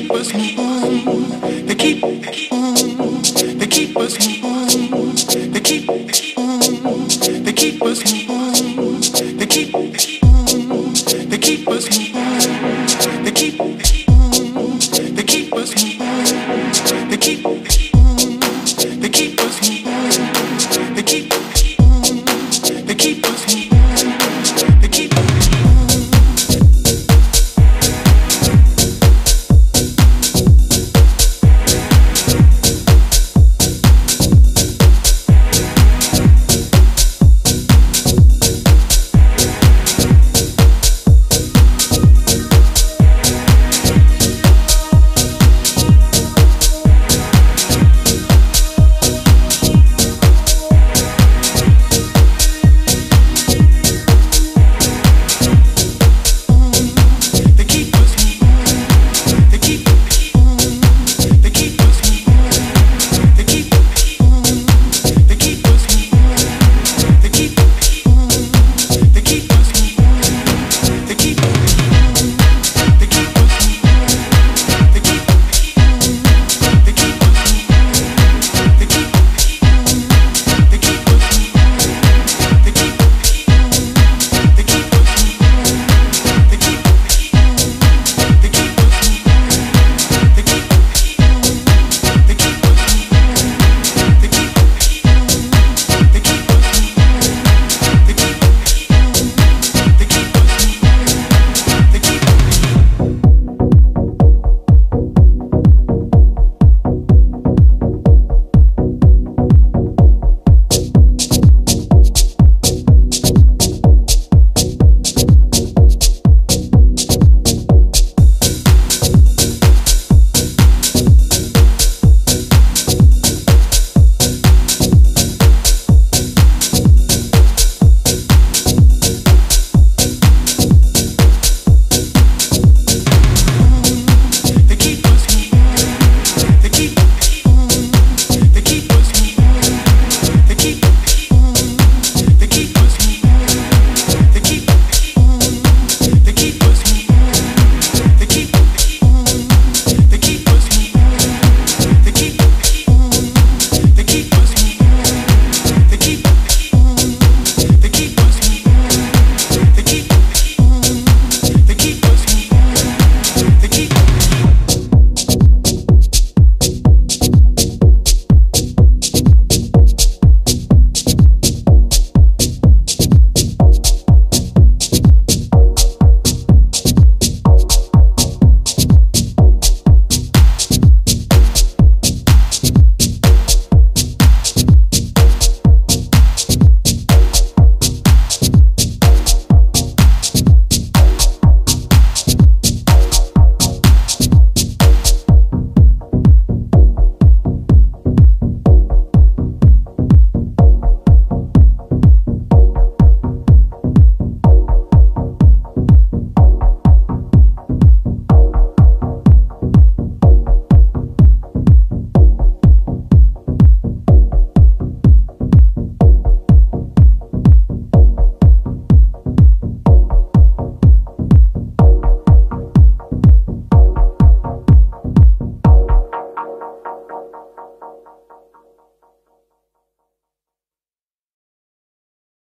keep us on. They keep on. They keep us on. They keep on. They keep us on. They keep on. They keep us on. They keep.